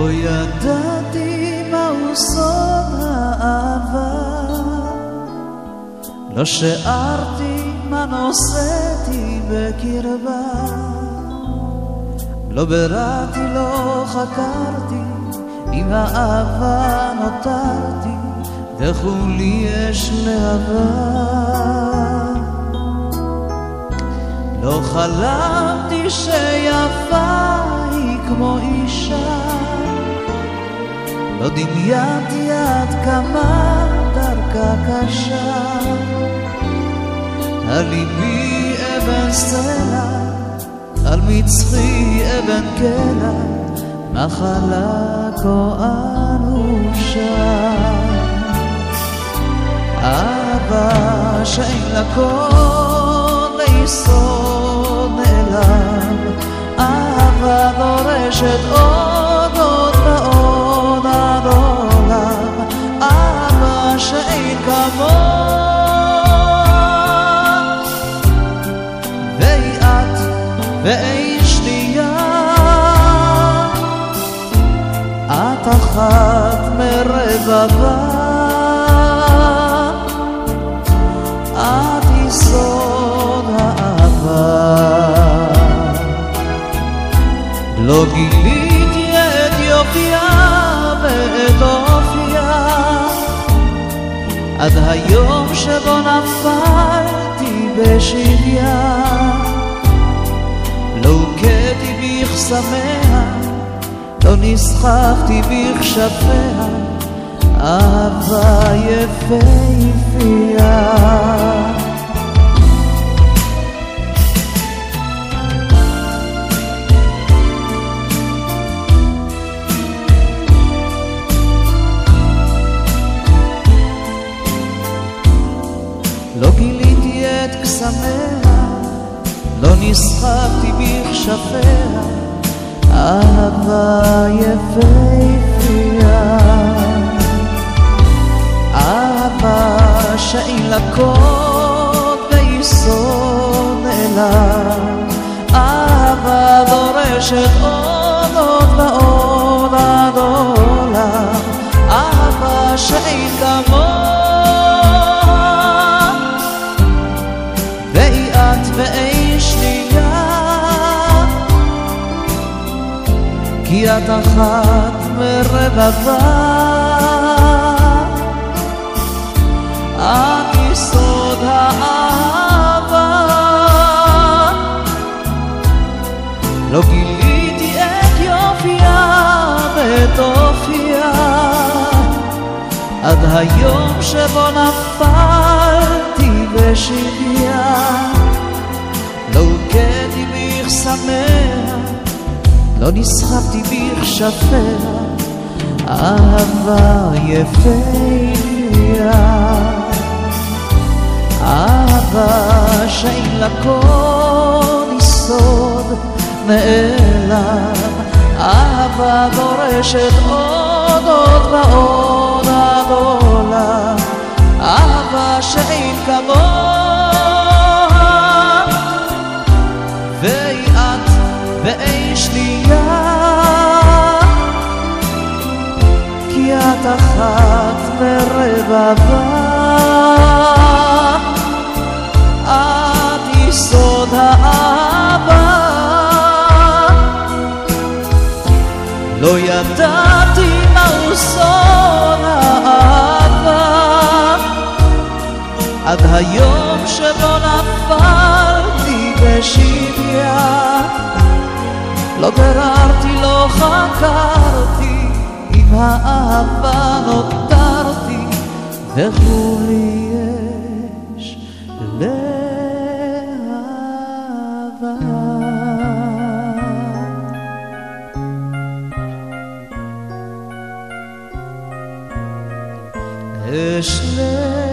לא ידעתי מהו סוד האהבה, לא שארתי מה נושאתי בקרבה, לא ביררתי, לא חקרתי, עם האהבה נותרתי, וכולי יש להבה. לא חלמתי שיפה לא דמיינתי עד כמה דרכה קשה. על ליבי אבן סלע, על מצחי אבן קלע, מחלה כה אנושה. אהבה שאין לה כל ליסוד נעלם, אהבה דורשת עוד ואין שנייה, את אחת מרבבה. את יסוד האהבה. לא גיליתי את יופייה ואת אופייה עד היום שבו נפלתי בשביה בכסמיה לא נסחפתי בכשפיה אהבה יפהפייה. לא גיליתי את קסמיה, לא נסחפתי בכשפיה, אהבה יפהפייה. אהבה קוד ויסוד נעלם, אהבה דורשת עוד עוד ועוד עד עולם, אהבה שאין כמוה והיא את ואין כי את אחת מרבבה את יסוד האהבה. לא גיליתי את יופייה ואת אופייה. עד היום שבו נפלתי בשביה לא נסחפתי בכשפיה אהבה יפהפייה. אהבה שאין לה כל יסוד נעלם אהבה דורשת עוד עוד ועוד עד עולם אהבה שאין כמוה. והיא את ואין שנייה. כי את אחת מרבבה את יסוד האהבה. לא ידעתי מהו סוד האהבה. עד היום שבו נפלתי בשביה לא ביררתי, לא חקרתי, עם האהבה נותרתי, יש להבה. יש לב